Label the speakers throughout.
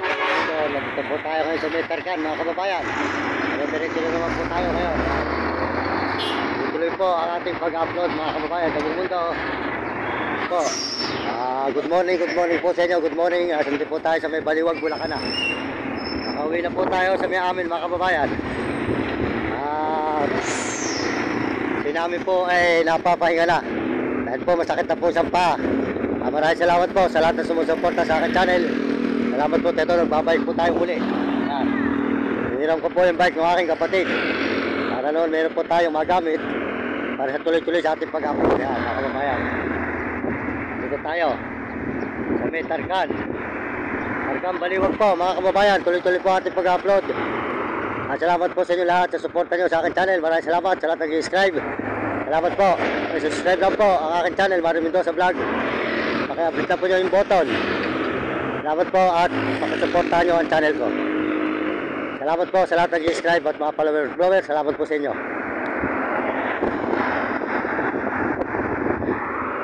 Speaker 1: mga kababayan. Nandito po tayo ngayon sa Meterkan mga kababayan. Diretso na naman po tayo ngayon. Tuloy po ang ating pag-upload mga kababayan sa buong mundo. Po. Ah, good morning, good morning po sa inyo. Good morning. Uh, nandito po tayo sa may Baliwag, Bulacan na. Nakauwi na po tayo sa may amin mga kababayan. Ah, si namin po ay napapahinga na. Dahil po masakit na po siyang paa. Ah, maraming salamat po sa lahat na sumusuporta sa akin channel. Salamat po, Teto. Nagbabike po tayo muli. Yan. Hiniram ko po yung bike ng aking kapatid. Para noon meron po tayong magamit para sa tuloy-tuloy sa ating pag-upload. Yan, mga. Dito tayo. Sa may Tarkan. Tarkan Baliwag po, mga kababayan. Tuloy-tuloy po ating pag-upload. At salamat po sa inyo lahat sa suporta nyo sa aking channel. Maraming salamat sa lahat nag-subscribe. Salamat po. Subscribe lang po ang aking channel, Mario Mendoza Vlog. Paki-update na po nyo yung button. Salamat po at pakisuportahan nyo ang channel ko. Salamat po sa lahat nag-subscribe at mga followers, followers. Salamat po sa inyo.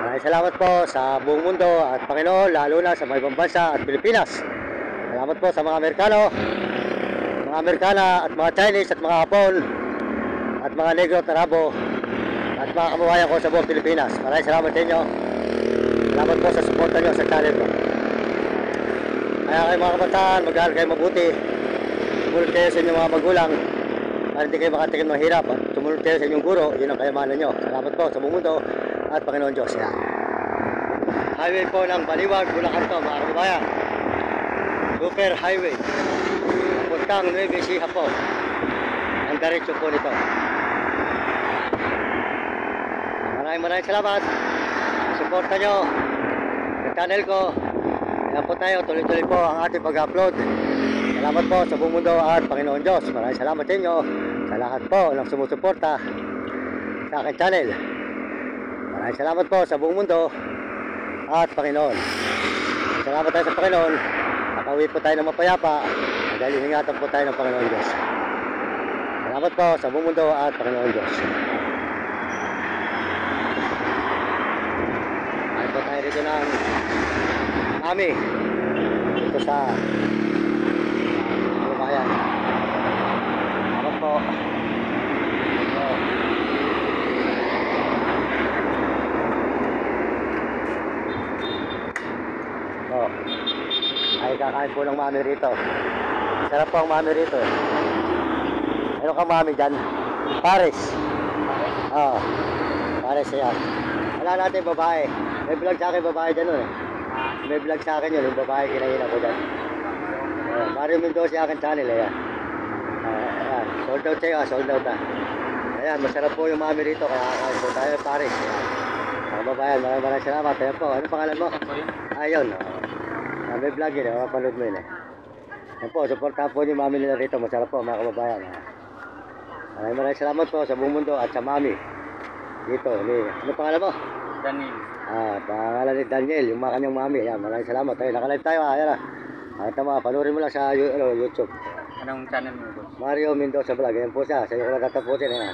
Speaker 1: Maraming salamat po sa buong mundo at Panginoon, lalo na sa mga ibang bansa at Pilipinas. Salamat po sa mga Amerikano, mga Amerikana at mga Chinese at mga Hapon at mga Negro at Arabo at mga kababayan ko sa buong Pilipinas. Maraming salamat sa inyo. Salamat po sa suporta nyo sa channel ko. Kaya kayo mga kabataan, mag-aaral kayo mabuti. Sumunod kayo sa inyong mga magulang para hindi kayo makatikim ng hirap at sumunod kayo sa inyong guro, yun ang kayamanan nyo. Salamat po sa mundo at Panginoon Diyos. Yan. Highway po ng Baliwag, Bulacan to, mga kababayan. Super highway. Puntang Nueve Ecija po. Ang diretso po nito. Maraming maraming salamat. Suporta nyo sa channel ko. Kaya po tayo, tuloy-tuloy po ang ating pag-upload. Salamat po sa buong mundo at Panginoon Diyos. Maraming salamat sa inyo sa lahat po ng sumusuporta sa aking channel. Maraming salamat po sa buong mundo at Panginoon. Salamat tayo sa Panginoon. Nakauwi po tayo ng mapayapa dahil iningatan po tayo ng Panginoon Diyos. Salamat po sa buong mundo at Panginoon Diyos. Ay po tayo rito ng Ami. Dito sa Lumayan. Salamat po. Ito. Oh. Ay kakain po ng mami rito. Sarap po ang mami rito. Ano ka mami dyan? Paris. Oo. Paris yan. Wala natin babae. May vlog sa akin babae dyan eh. May vlog sa akin yun, yung babae kinahin ako dyan. Uh, Mario Mendoza akin channel eh. Yan. Uh, ayan. Sold out sa'yo, ah, sold out ah. Ayan, masarap po yung mami rito, kaya kakain po tayo Paris. Ayan. Mga babayan, maraming maraming salamat. Ayan po, ano pangalan mo? Ayun. Uh, may vlog yun, eh. mapanood mo yun eh. Yan po, supportahan po yung mami nila rito. Masarap po mga kababayan. ah. Maraming maraming salamat po sa buong mundo at sa mami. Dito, ni, ano pangalan mo?
Speaker 2: Daniel.
Speaker 1: Ah, pangalan ni Daniel, yung mga kanyang mami. Yan, maraming salamat. Ayun, nakalive tayo. Ah, yan ah. Ah, tama, panoorin mo lang sa ano, YouTube.
Speaker 2: Anong channel mo?
Speaker 1: Mario Mendoza Vlog. Yan po siya. Sa iyo ko natatapusin. Yan.